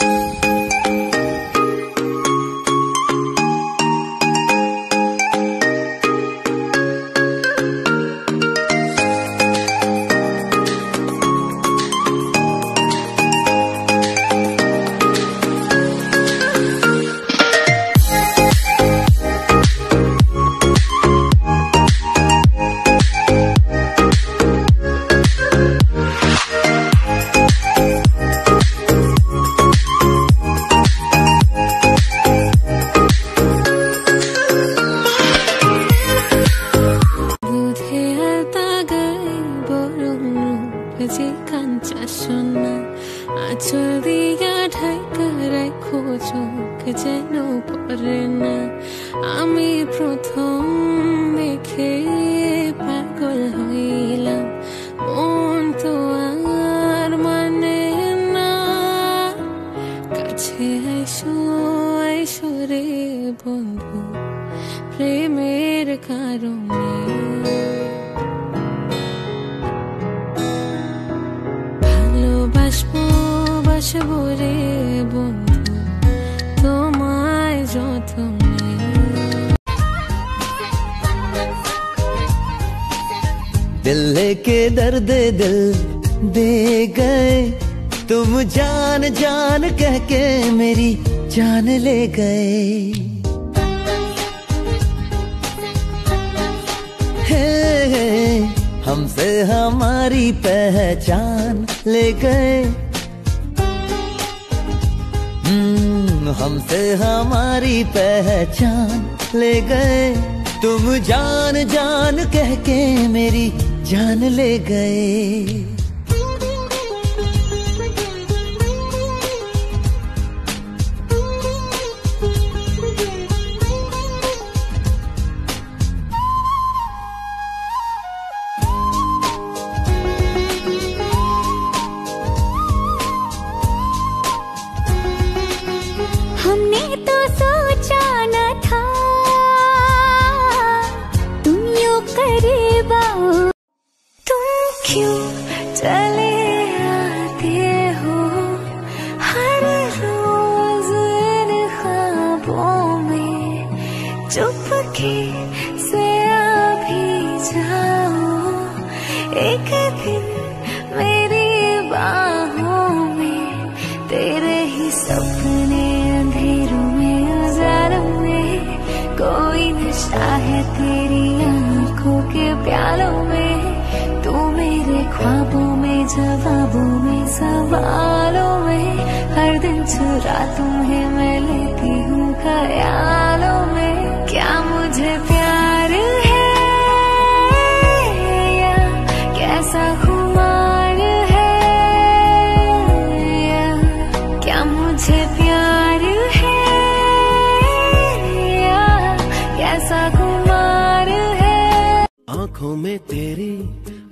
嗯。দেয় বরং রূপে কাঞ্চা সোনা আঁচল দিয়া ঢাকা রাখো চোখ যেন পড়ে না আমি প্রথম দেখে পাগল হইলাম মন তো আর মানে না কাছে আইসো আইসো রে বন্ধু প্রেমের কারণে दिल लेके दर्द दिल दे गए, तुम जान जान कह के मेरी जान ले गए। हे, हमसे हमारी पहचान ले गए। हमसे हमारी पहचान ले गए। तुम जान जान कह के मेरी जान ले गए। करीबा तुम क्यों चले आते हो? हर रोज इन ख्वाबों में चुपके से भी जाओ। एक दिन ख्वाबों में जवाबों में सवालों में हर दिन चुरा तुम्हें मैं लेती हूँ खया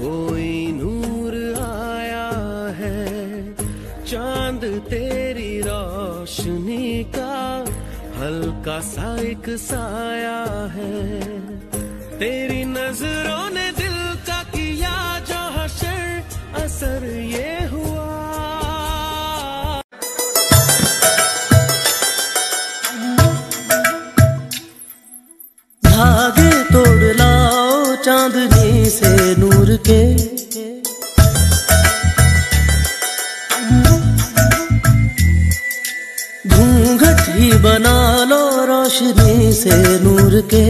कोई नूर आया है। चाँद तेरी रोशनी का हल्का सा एक साया है। तेरी नज़रों ने रोशनी से नूर के।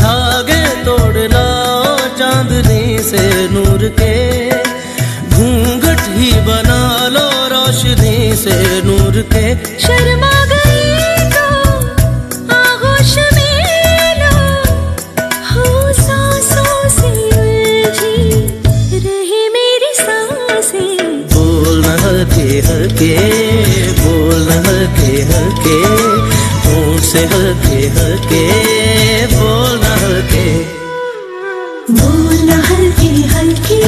धागे तोड़ लाओ चांदनी से नूर के। घूंघट ही बना लो रोशनी से नूर के। शर्मा हल्के हल्के बोल हल्के हल्के होंठ से हल्के हल्के बोल हल्के। बोल हल्के हल्के